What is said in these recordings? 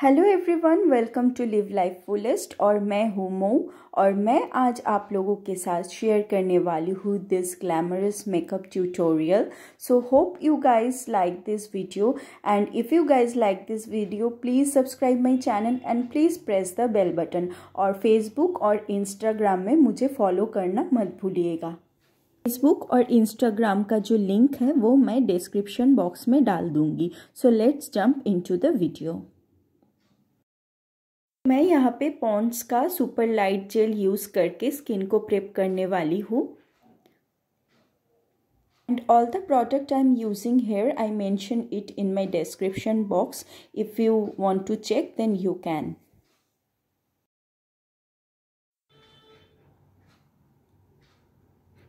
Hello everyone welcome to live life fullest और मैं हूँ मो और मैं आज आप लोगों के साथ शेयर करने वाली हूँ this glamorous makeup tutorial so hope you guys like this video and if you guys like this video please subscribe my channel and please press the bell button और फेसबुक और इंस्टाग्राम में मुझे follow करना मत भूलिएगा। Facebook और Instagram का जो लिंक है, वो मैं डिस्क्रिप्शन बॉक्स में डाल दूँगी। So let's jump into the video मैं यहाँ पे पॉन्ड्स का सुपर लाइट जेल यूज़ करके स्किन को प्रेप करने वाली हूँ। And all the product I am using here I mention it in my description box if you want to check then you can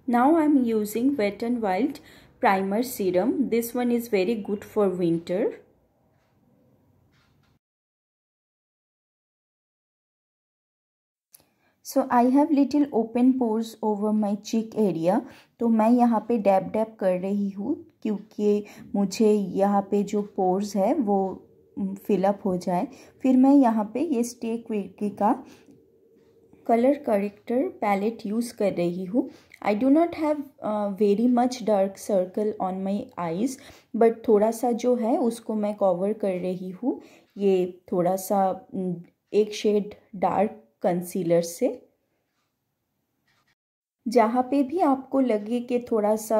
now i'm using wet and wild primer serum. This one is very good for winter. So I have little open pores over my cheek area तो मैं यहाँ पे dab dab कर रही हूँ क्योंकि मुझे यहाँ पे जो पोर्स है वो फिलअप हो जाए। फिर मैं यहाँ पे ये स्टे विकी का कलर करेक्टर पैलेट यूज़ कर रही हूँ। I do not have very much dark circle on my eyes but थोड़ा सा जो है उसको मैं कवर कर रही हूँ। ये थोड़ा सा एक शेड डार्क कंसीलर से। जहाँ पे भी आपको लगे कि थोड़ा सा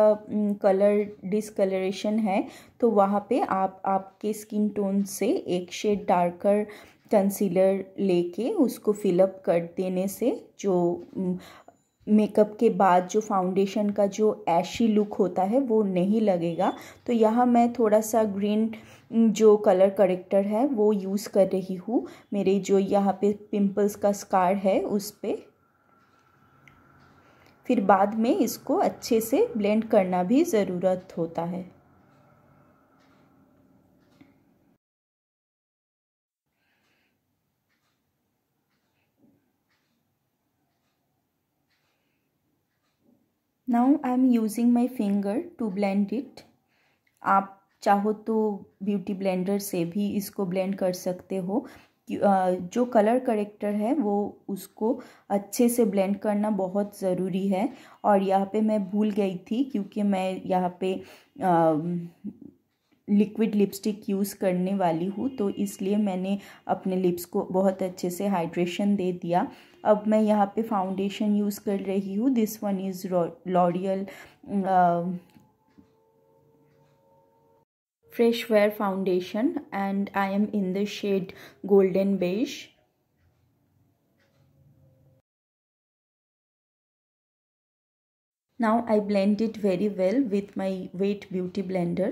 कलर डिसकलरेशन है तो वहाँ पे आप, आपके स्किन टोन से एक शेड डार्कर कंसीलर लेके उसको फिलअप कर देने से जो मेकअप के बाद जो फाउंडेशन का जो ऐशी लुक होता है, वो नहीं लगेगा। तो यहाँ मैं थोड़ा सा ग्रीन जो कलर करेक्टर है, वो यूज़ कर रही हूँ। मेरे जो यहाँ पे पिंपल्स का स्कार है, उस पर फिर बाद में इसको अच्छे से ब्लेंड करना भी ज़रूरत होता है। Now I am using my finger to blend it आप चाहो तो ब्यूटी ब्लेंडर से भी इसको ब्लेंड कर सकते हो। जो कलर करेक्टर है, वो उसको अच्छे से ब्लेंड करना बहुत ज़रूरी है। और यहाँ पे मैं भूल गई थी क्योंकि मैं यहाँ पे लिक्विड लिपस्टिक यूज़ करने वाली हूँ तो इसलिए मैंने अपने लिप्स को बहुत अच्छे से हाइड्रेशन दे दिया। अब मैं यहाँ पे फाउंडेशन यूज़ कर रही हूँ this one is L'Oreal fresh wear foundation and I am in the shade golden beige Now I blend it very well with my weight beauty blender.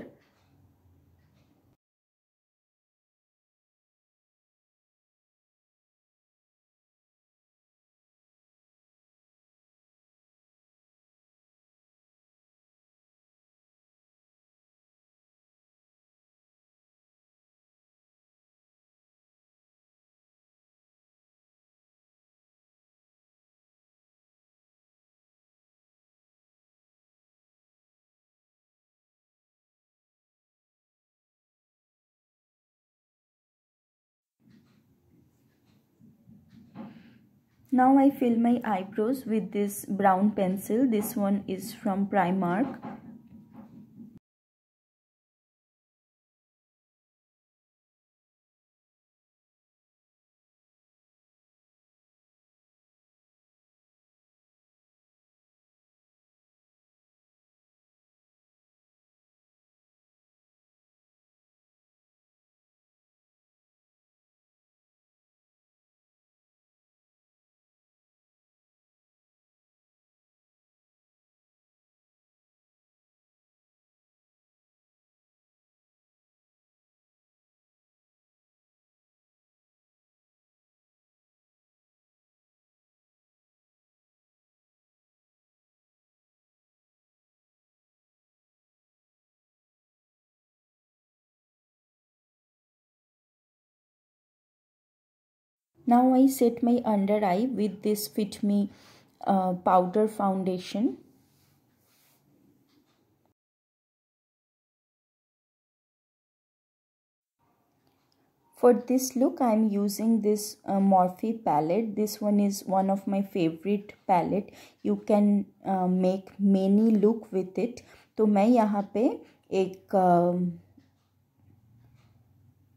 Now I fill my eyebrows with this brown pencil. This one is from Primark. Now I set my under eye with this Fit Me uh, powder foundation. for this look i am using this uh, morphe palette this one is one of my favorite palette you can uh, make many look with it तो मैं यहाँ पे एक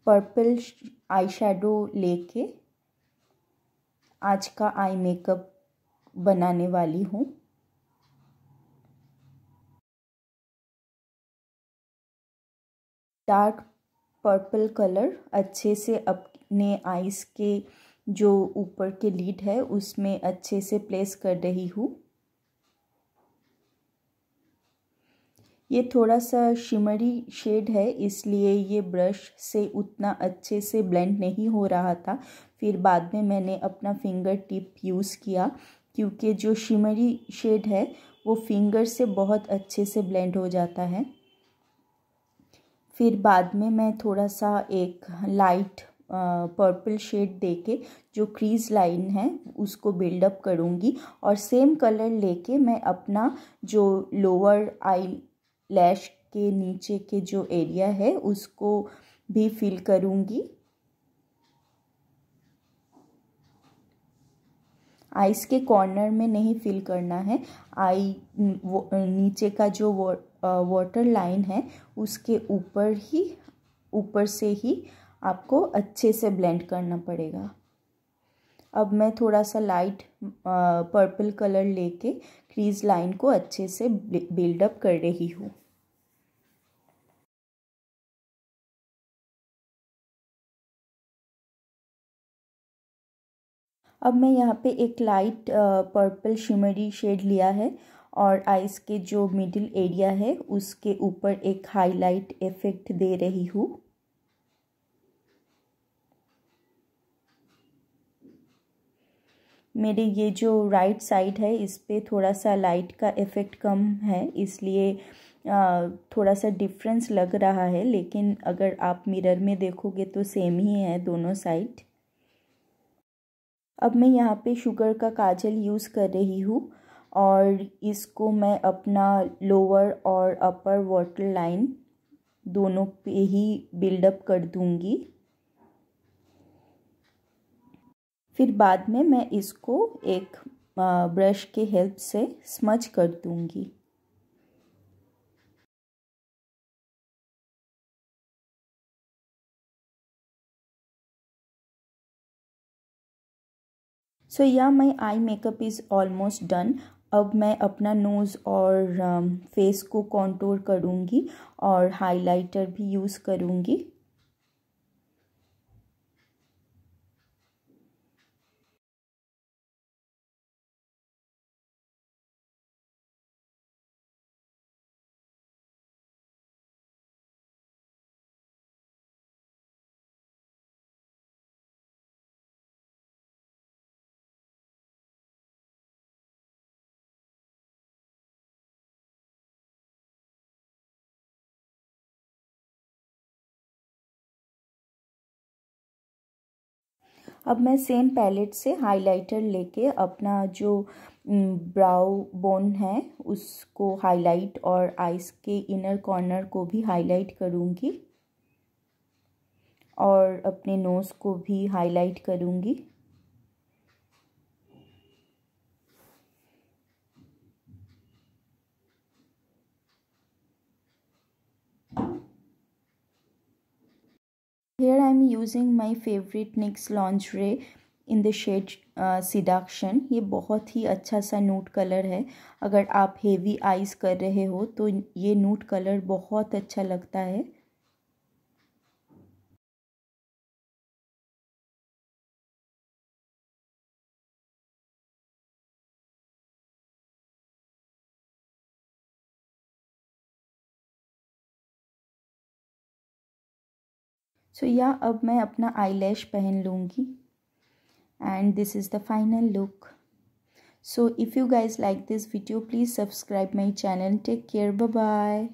purple eye shadow लेके आज का eye makeup बनाने वाली हूँ। डार्क पर्पल कलर अच्छे से अपने आइस के जो ऊपर के लीड है, उसमें अच्छे से प्लेस कर रही हूँ। ये थोड़ा सा शिमरी शेड है, इसलिए ये ब्रश से उतना अच्छे से ब्लेंड नहीं हो रहा था। फिर बाद में मैंने अपना फिंगर टिप यूज़ किया, क्योंकि जो शिमरी शेड है, वो फिंगर से बहुत अच्छे से ब्लेंड हो जाता है। फिर बाद में मैं थोड़ा सा एक लाइट पर्पल शेड देके जो क्रीज लाइन है, उसको बिल्डअप करूँगी। और सेम कलर लेके मैं अपना जो लोअर आई लैश के नीचे के जो एरिया है, उसको भी फिल करूँगी। आइस के कॉर्नर में नहीं फिल करना है। आई नीचे का जो वाटर लाइन है, उसके ऊपर ही, ऊपर से ही आपको अच्छे से ब्लेंड करना पड़ेगा। अब मैं थोड़ा सा लाइट पर्पल कलर लेके क्रीज लाइन को अच्छे से बिल्डअप कर रही हूँ। अब मैं यहाँ पे एक लाइट पर्पल शिमरी शेड लिया है और आइस के जो मिडिल एरिया है, उसके ऊपर एक हाईलाइट इफ़ेक्ट दे रही हूँ। मेरे ये जो राइट साइड है, इस पर थोड़ा सा लाइट का इफ़ेक्ट कम है, इसलिए थोड़ा सा डिफरेंस लग रहा है, लेकिन अगर आप मिरर में देखोगे तो सेम ही है दोनों साइड अब मैं यहाँ पे शुगर का काजल यूज़ कर रही हूँ और इसको मैं अपना लोअर और अपर वाटर लाइन दोनों पे ही बिल्डअप कर दूँगी। फिर बाद में मैं इसको एक ब्रश के हेल्प से स्मच कर दूँगी। So yeah my eye makeup is almost done अब मैं अपना नोज़ और फेस को कॉन्टोर करूँगी और हाइलाइटर भी यूज़ करूँगी। अब मैं सेम पैलेट से हाइलाइटर लेके अपना जो ब्राउ बोन है, उसको हाईलाइट और आइस के इनर कॉर्नर को भी हाईलाइट करूँगी। और अपने नोज़ को भी हाईलाइट करूँगी। Here I am using my favorite NYX lingerie in the shade seduction ये बहुत ही अच्छा सा नूट कलर है। अगर आप हेवी आइज़ कर रहे हो तो ये नूट कलर बहुत अच्छा लगता है। सो या अब मैं अपना आई लैश पहन लूँगी. And this is the final look so if you guys like this video please subscribe my channel take care bye